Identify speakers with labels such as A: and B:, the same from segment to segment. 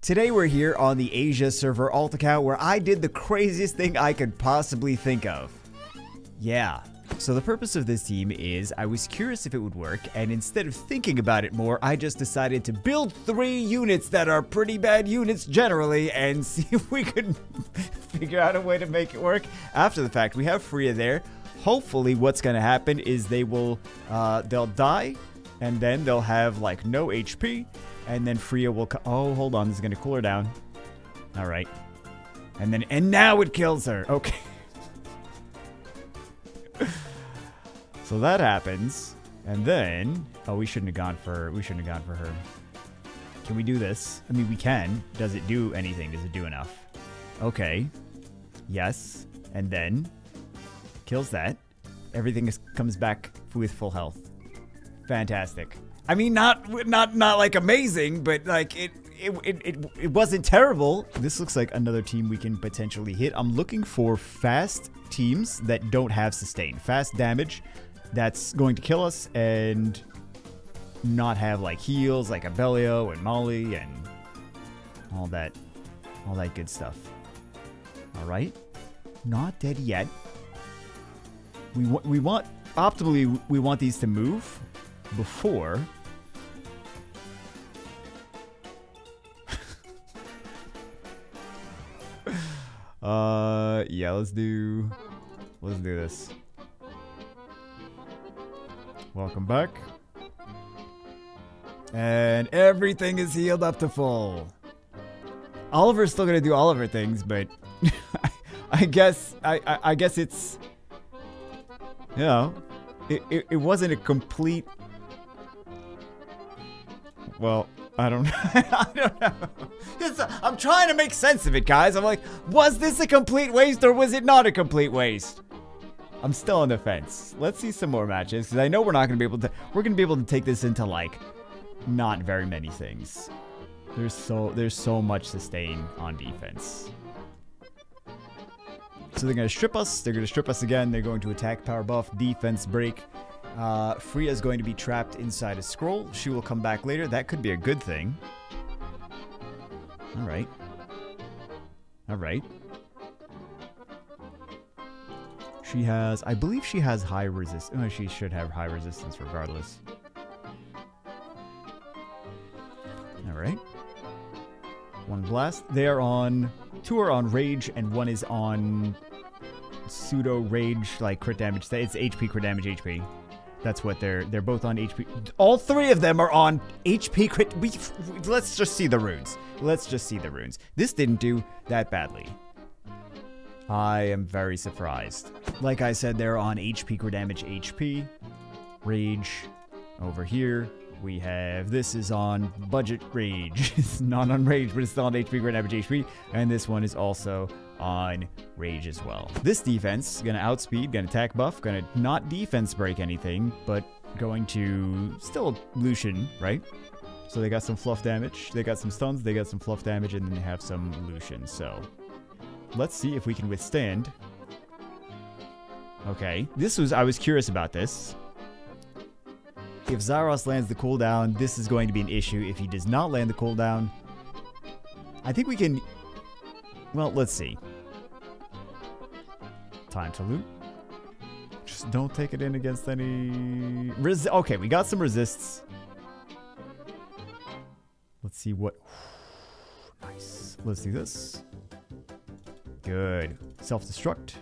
A: Today we're here on the Asia server alt account where I did the craziest thing I could possibly think of. Yeah. So the purpose of this team is I was curious if it would work and instead of thinking about it more, I just decided to build three units that are pretty bad units generally and see if we could figure out a way to make it work after the fact. We have Freya there. Hopefully what's going to happen is they will, uh, they'll die and then they'll have like no HP and then Freya will. oh, hold on. This is going to cool her down. All right. And then, and now it kills her. Okay. so that happens. And then, oh, we shouldn't have gone for, we shouldn't have gone for her. Can we do this? I mean, we can. Does it do anything? Does it do enough? Okay. Yes. And then, kills that. Everything is, comes back with full health. Fantastic. I mean, not not not like amazing, but like it it, it, it, it wasn't terrible. This looks like another team we can potentially hit. I'm looking for fast teams that don't have sustain. Fast damage that's going to kill us and not have like heals like Abelio and Molly and all that all that good stuff. All right. Not dead yet. We, we want optimally we want these to move before Uh, yeah, let's do, let's do this. Welcome back. And everything is healed up to full. Oliver's still gonna do Oliver things, but I guess I, I, I guess it's you know it, it, it wasn't a complete well I don't, I don't know. I I'm trying to make sense of it, guys. I'm like, was this a complete waste or was it not a complete waste? I'm still on the fence. Let's see some more matches because I know we're not going to be able to. We're going to be able to take this into like not very many things. There's so there's so much sustain on defense. So they're going to strip us. They're going to strip us again. They're going to attack, power buff, defense break. Uh, Freya is going to be trapped inside a scroll. She will come back later. That could be a good thing. All right. All right. She has, I believe she has high resist. Oh, she should have high resistance regardless. All right. One blast. They are on, two are on rage and one is on pseudo rage, like crit damage. It's HP, crit damage, HP. That's what they're they're both on HP. All three of them are on HP crit. We let's just see the runes. Let's just see the runes. This didn't do that badly. I am very surprised. Like I said, they're on HP crit damage HP. Rage over here. We have this is on budget rage. it's not on rage, but it's still on HP crit damage HP. And this one is also on Rage as well. This defense, gonna outspeed, gonna attack buff, gonna not defense break anything, but going to still Lushen, right? So they got some fluff damage, they got some stuns, they got some fluff damage, and then they have some Lushen. So let's see if we can withstand. Okay, this was, I was curious about this. If Zaros lands the cooldown, this is going to be an issue. If he does not land the cooldown, I think we can well, let's see. Time to loot. Just don't take it in against any... Res okay, we got some resists. Let's see what... nice. Let's do this. Good. Self-destruct.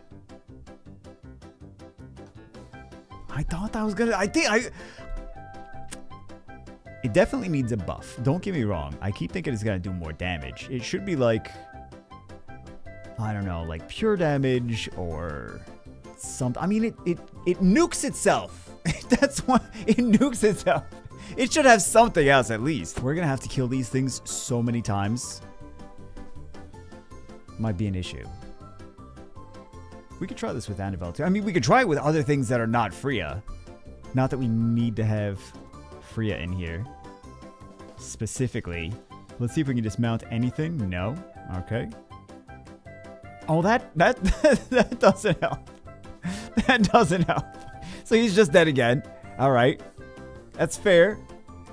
A: I thought that was gonna... I think I... It definitely needs a buff. Don't get me wrong. I keep thinking it's gonna do more damage. It should be like I don't know, like pure damage or something. I mean, it, it, it nukes itself. That's why it nukes itself. It should have something else at least. We're gonna have to kill these things so many times. Might be an issue. We could try this with Annabelle too. I mean, we could try it with other things that are not Freya. Not that we need to have Freya in here. Specifically. Let's see if we can dismount anything. No. Okay. Oh, that that that doesn't help. That doesn't help. So he's just dead again. All right, that's fair.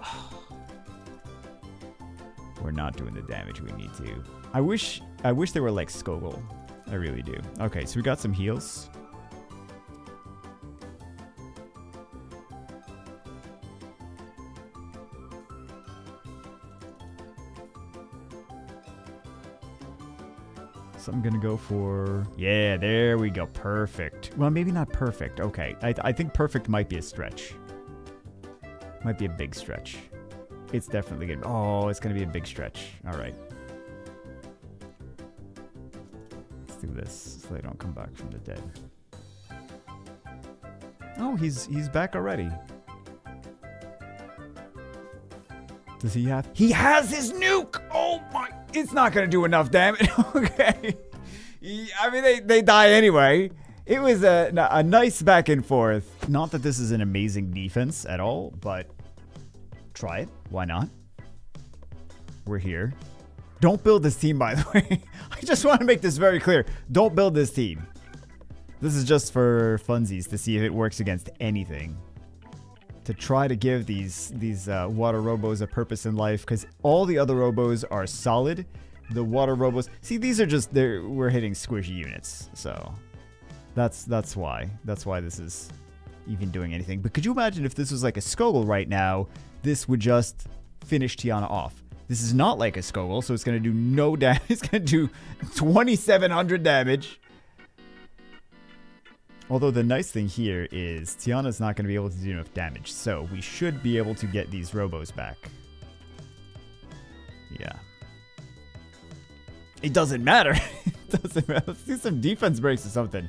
A: We're not doing the damage we need to. I wish I wish they were like Skogul. I really do. Okay, so we got some heals. I'm gonna go for yeah. There we go. Perfect. Well, maybe not perfect. Okay, I, I think perfect might be a stretch. Might be a big stretch. It's definitely gonna. Oh, it's gonna be a big stretch. All right. Let's do this so they don't come back from the dead. Oh, he's he's back already. Does he have? He has his nuke. Oh my! It's not gonna do enough damage. okay. I mean, they they die anyway. It was a a nice back and forth. Not that this is an amazing defense at all, but try it. Why not? We're here. Don't build this team, by the way. I just want to make this very clear. Don't build this team. This is just for funsies to see if it works against anything to try to give these these uh, water robos a purpose in life because all the other robos are solid. The water robos, see, these are just they're we're hitting squishy units, so that's that's why that's why this is even doing anything. But could you imagine if this was like a Skogul right now? This would just finish Tiana off. This is not like a Skogul, so it's gonna do no damage. It's gonna do 2,700 damage. Although the nice thing here is Tiana's not going to be able to do enough damage, so we should be able to get these Robos back. Yeah. It doesn't matter. it doesn't matter. Let's do some defense breaks or something.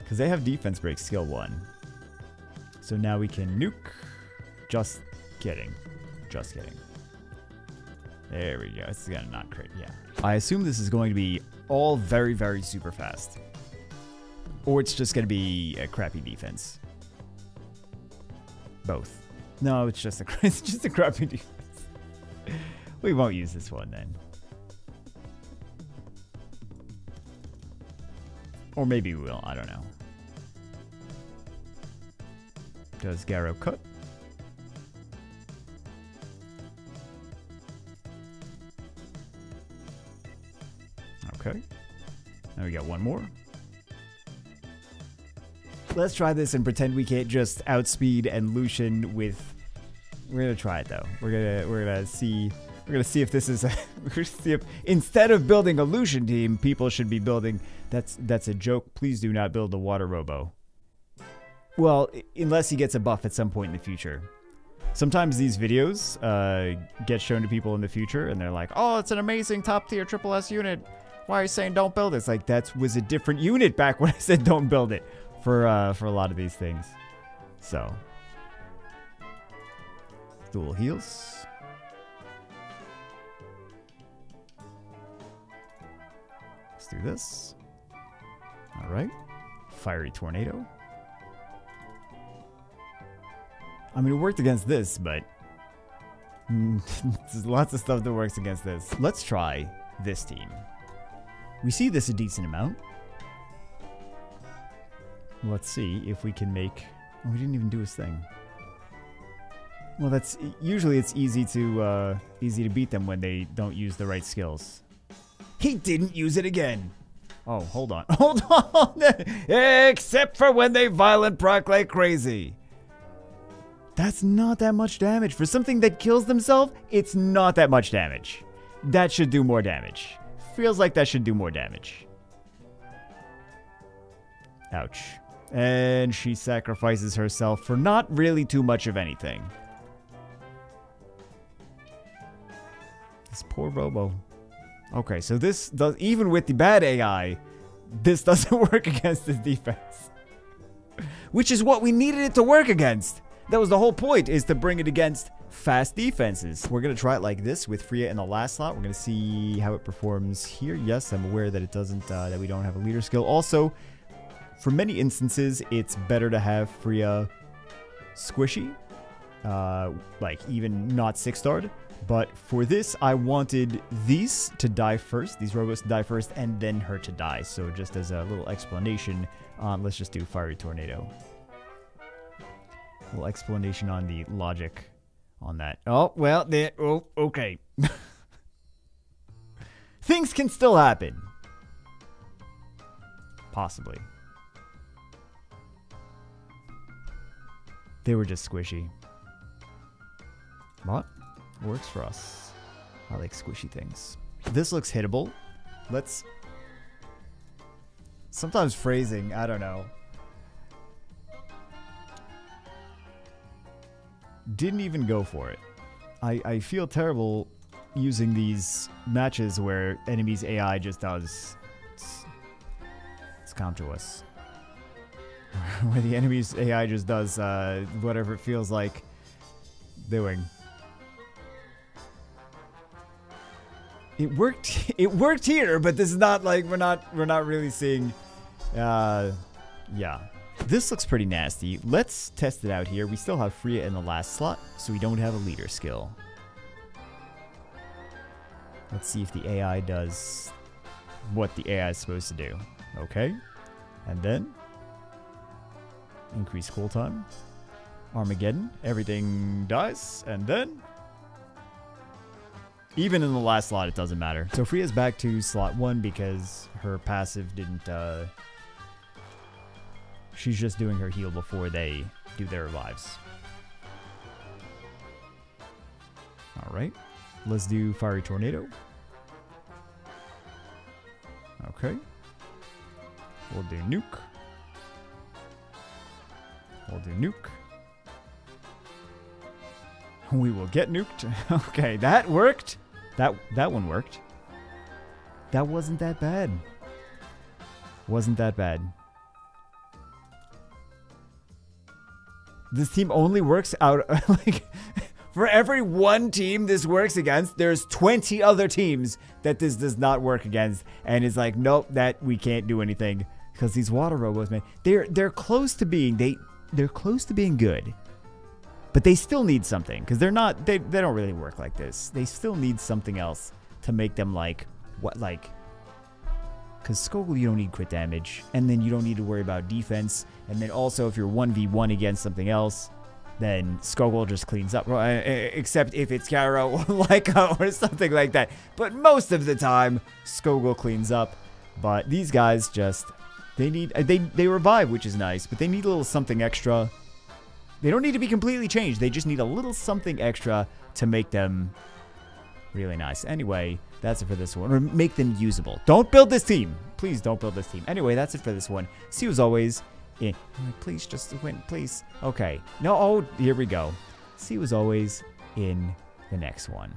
A: Because they have defense break skill 1. So now we can nuke. Just kidding. Just kidding. There we go. It's gonna not crit. Yeah. I assume this is going to be all very, very super fast. Or it's just going to be a crappy defense. Both. No, it's just a it's just a crappy defense. we won't use this one then. Or maybe we will, I don't know. Does Garrow cut? Okay. Now we got one more. Let's try this and pretend we can't just outspeed and Lushen with. We're gonna try it though. We're gonna we're gonna see we're gonna see if this is a, we're gonna see if instead of building a Lushen team, people should be building. That's that's a joke. Please do not build a water robo. Well, unless he gets a buff at some point in the future. Sometimes these videos uh, get shown to people in the future, and they're like, "Oh, it's an amazing top tier triple S unit. Why are you saying don't build it?" It's like that was a different unit back when I said don't build it for uh, for a lot of these things. So, dual heals. Let's do this. All right, fiery tornado. I mean, it worked against this, but there's lots of stuff that works against this. Let's try this team. We see this a decent amount. Let's see if we can make... Oh, we didn't even do his thing. Well, that's... Usually it's easy to, uh, easy to beat them when they don't use the right skills. He didn't use it again! Oh, hold on. Hold on! Except for when they violent proc like crazy. That's not that much damage. For something that kills themselves, it's not that much damage. That should do more damage. Feels like that should do more damage. Ouch. And she sacrifices herself for not really too much of anything. This poor Robo. Okay, so this does, even with the bad AI, this doesn't work against this defense. Which is what we needed it to work against. That was the whole point, is to bring it against fast defenses. We're going to try it like this with Freya in the last slot. We're going to see how it performs here. Yes, I'm aware that it doesn't, uh, that we don't have a leader skill. Also, for many instances, it's better to have Freya squishy, uh, like even not six-starred. But for this, I wanted these to die first, these robots to die first, and then her to die. So just as a little explanation, let's just do Fiery Tornado. A little explanation on the logic on that. Oh, well, there, oh, okay. Things can still happen. Possibly. They were just squishy. What? Works for us. I like squishy things. This looks hittable. Let's... Sometimes phrasing, I don't know. Didn't even go for it. I, I feel terrible using these matches where enemies AI just does... It's, it's come to us. where the enemy's AI just does uh, whatever it feels like doing. It worked. It worked here, but this is not like we're not we're not really seeing. Uh, yeah, this looks pretty nasty. Let's test it out here. We still have Freya in the last slot, so we don't have a leader skill. Let's see if the AI does what the AI is supposed to do. Okay, and then increase cool time. Armageddon, everything dies, and then even in the last slot, it doesn't matter. So Freya's back to slot one because her passive didn't, uh... She's just doing her heal before they do their revives. Alright. Let's do Fiery Tornado. Okay. We'll do Nuke. We'll do Nuke. We will get nuked. okay, that worked. That that one worked. That wasn't that bad. Wasn't that bad. This team only works out like for every one team this works against, there's 20 other teams that this does not work against and it's like nope, that we can't do anything because these water robots, man, they're they're close to being they they're close to being good. But they still need something because they're not they, they don't really work like this. They still need something else to make them like what like because Skogul you don't need crit damage and then you don't need to worry about defense and then also if you're 1v1 against something else then Skogul just cleans up except if it's Caro or or something like that but most of the time Skogul cleans up but these guys just they need uh, they they revive which is nice but they need a little something extra they don't need to be completely changed. They just need a little something extra to make them really nice. Anyway, that's it for this one. Or make them usable. Don't build this team. Please don't build this team. Anyway, that's it for this one. See you as always. Eh, in, please just win, please. Okay. No, oh, here we go. See you as always in the next one.